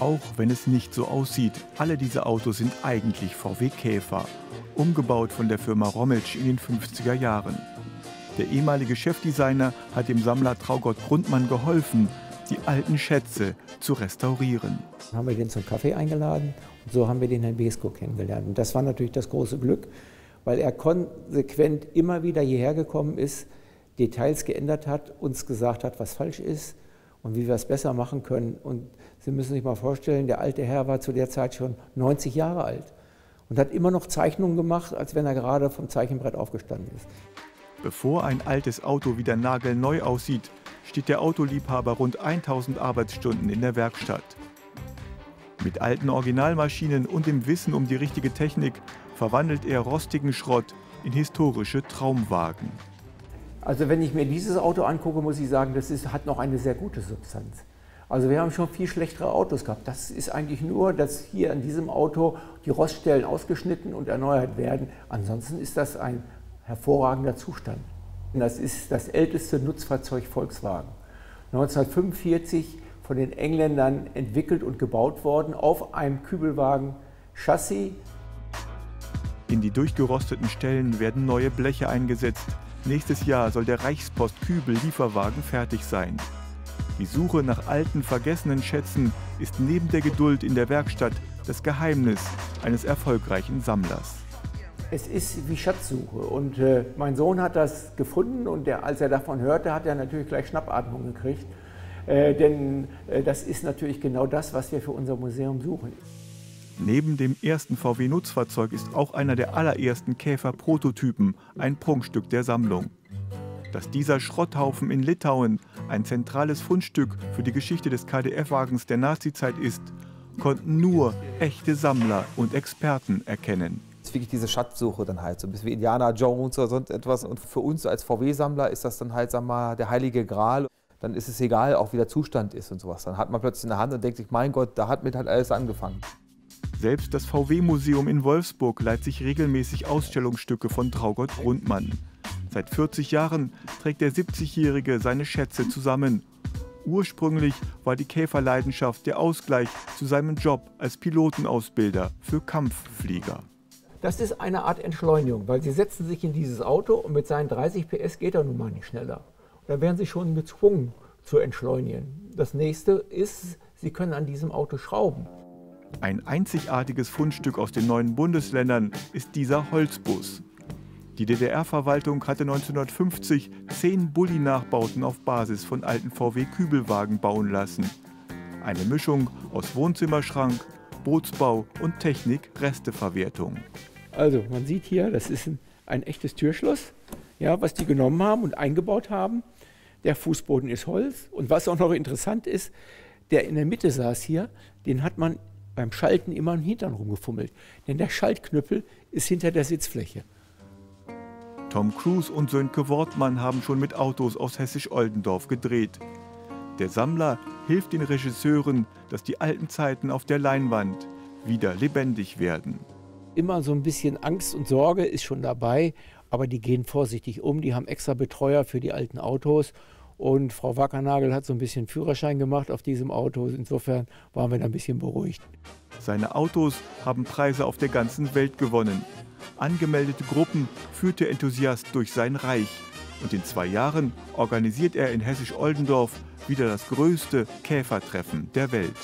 Auch wenn es nicht so aussieht, alle diese Autos sind eigentlich VW Käfer, umgebaut von der Firma Rommelsch in den 50er Jahren. Der ehemalige Chefdesigner hat dem Sammler Traugott Grundmann geholfen, die alten Schätze zu restaurieren. Dann haben wir den zum Kaffee eingeladen und so haben wir den Herrn Besko kennengelernt. Und das war natürlich das große Glück, weil er konsequent immer wieder hierher gekommen ist, Details geändert hat, uns gesagt hat, was falsch ist und wie wir es besser machen können. Und Sie müssen sich mal vorstellen, der alte Herr war zu der Zeit schon 90 Jahre alt und hat immer noch Zeichnungen gemacht, als wenn er gerade vom Zeichenbrett aufgestanden ist. Bevor ein altes Auto wieder nagelneu aussieht, steht der Autoliebhaber rund 1000 Arbeitsstunden in der Werkstatt. Mit alten Originalmaschinen und dem Wissen um die richtige Technik verwandelt er rostigen Schrott in historische Traumwagen. Also wenn ich mir dieses Auto angucke, muss ich sagen, das ist, hat noch eine sehr gute Substanz. Also wir haben schon viel schlechtere Autos gehabt. Das ist eigentlich nur, dass hier an diesem Auto die Roststellen ausgeschnitten und erneuert werden. Ansonsten ist das ein hervorragender Zustand. Das ist das älteste Nutzfahrzeug Volkswagen. 1945 von den Engländern entwickelt und gebaut worden auf einem Kübelwagen Chassis. In die durchgerosteten Stellen werden neue Bleche eingesetzt. Nächstes Jahr soll der Reichspost Kübel Lieferwagen fertig sein. Die Suche nach alten, vergessenen Schätzen ist neben der Geduld in der Werkstatt das Geheimnis eines erfolgreichen Sammlers. Es ist wie Schatzsuche und äh, mein Sohn hat das gefunden und der, als er davon hörte, hat er natürlich gleich Schnappatmung gekriegt. Äh, denn äh, das ist natürlich genau das, was wir für unser Museum suchen. Neben dem ersten VW-Nutzfahrzeug ist auch einer der allerersten Käfer-Prototypen ein Prunkstück der Sammlung. Dass dieser Schrotthaufen in Litauen ein zentrales Fundstück für die Geschichte des KDF-Wagens der Nazizeit ist, konnten nur echte Sammler und Experten erkennen. Das ist wirklich diese Schatzsuche dann halt, so ein bisschen wie Indiana Jones oder sonst etwas. Und für uns als VW-Sammler ist das dann halt, sag mal, der heilige Gral. Dann ist es egal, auch wie der Zustand ist und sowas. Dann hat man plötzlich in der Hand und denkt sich, mein Gott, da hat mit halt alles angefangen. Selbst das VW-Museum in Wolfsburg leiht sich regelmäßig Ausstellungsstücke von Traugott Grundmann. Seit 40 Jahren trägt der 70-Jährige seine Schätze zusammen. Ursprünglich war die Käferleidenschaft der Ausgleich zu seinem Job als Pilotenausbilder für Kampfflieger. Das ist eine Art Entschleunigung, weil Sie setzen sich in dieses Auto und mit seinen 30 PS geht er nun mal nicht schneller. Da werden Sie schon gezwungen zu entschleunigen. Das nächste ist, Sie können an diesem Auto schrauben. Ein einzigartiges Fundstück aus den neuen Bundesländern ist dieser Holzbus. Die DDR-Verwaltung hatte 1950 zehn Bulli-Nachbauten auf Basis von alten VW-Kübelwagen bauen lassen. Eine Mischung aus Wohnzimmerschrank, Bootsbau und Technik-Resteverwertung. Also man sieht hier, das ist ein, ein echtes Türschloss, ja, was die genommen haben und eingebaut haben. Der Fußboden ist Holz und was auch noch interessant ist, der in der Mitte saß hier, den hat man beim Schalten immer im Hintern rumgefummelt. Denn der Schaltknüppel ist hinter der Sitzfläche. Tom Cruise und Sönke Wortmann haben schon mit Autos aus Hessisch-Oldendorf gedreht. Der Sammler hilft den Regisseuren, dass die alten Zeiten auf der Leinwand wieder lebendig werden. Immer so ein bisschen Angst und Sorge ist schon dabei, aber die gehen vorsichtig um. Die haben extra Betreuer für die alten Autos. Und Frau Wackernagel hat so ein bisschen Führerschein gemacht auf diesem Auto. Insofern waren wir da ein bisschen beruhigt. Seine Autos haben Preise auf der ganzen Welt gewonnen angemeldete Gruppen führt der Enthusiast durch sein Reich. Und in zwei Jahren organisiert er in Hessisch-Oldendorf wieder das größte Käfertreffen der Welt.